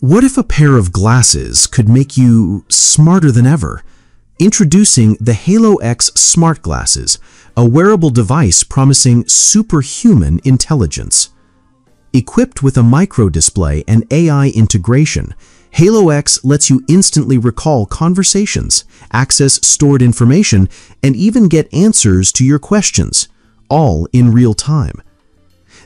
What if a pair of glasses could make you smarter than ever? Introducing the Halo X Smart Glasses, a wearable device promising superhuman intelligence. Equipped with a microdisplay and AI integration, Halo X lets you instantly recall conversations, access stored information, and even get answers to your questions, all in real time.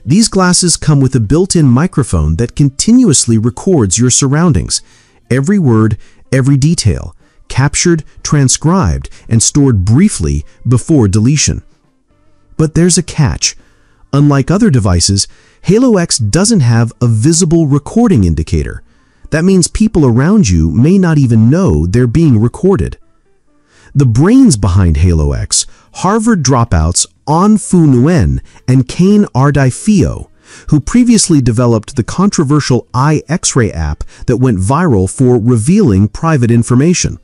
These glasses come with a built-in microphone that continuously records your surroundings, every word, every detail, captured, transcribed, and stored briefly before deletion. But there's a catch. Unlike other devices, Halo X doesn't have a visible recording indicator. That means people around you may not even know they're being recorded. The brains behind Halo X, Harvard dropouts AnhPhu Nguyen and Caine Ardai who previously developed the controversial I-Xray app that went viral for revealing private information.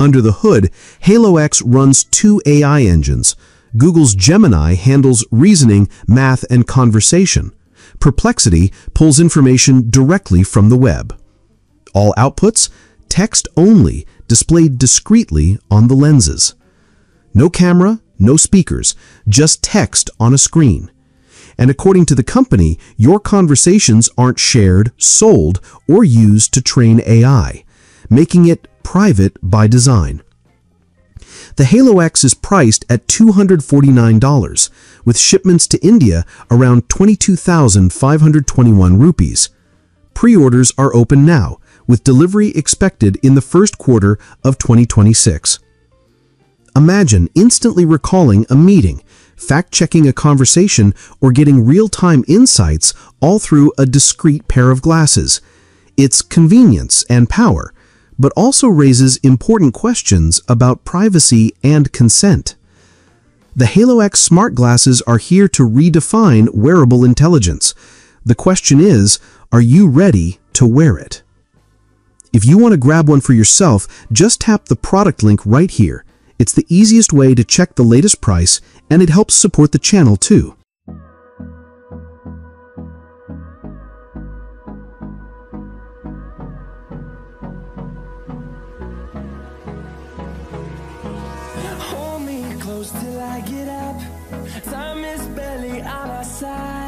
Under the hood, Halo X runs two AI engines. Google's Gemini handles reasoning, math, and conversation. Perplexity pulls information directly from the web. All outputs, text only, displayed discreetly on the lenses. No camera, no speakers, just text on a screen. And according to the company, your conversations aren't shared, sold, or used to train AI, making it private by design. The Halo X is priced at $249, with shipments to India around 22,521 rupees. Pre-orders are open now, with delivery expected in the first quarter of 2026. Imagine instantly recalling a meeting, fact-checking a conversation, or getting real-time insights all through a discrete pair of glasses. It's convenience and power, but also raises important questions about privacy and consent. The Halo X smart glasses are here to redefine wearable intelligence. The question is, are you ready to wear it? If you want to grab one for yourself, just tap the product link right here. It's the easiest way to check the latest price and it helps support the channel too. Hold me close till I get up. Time is barely on our side.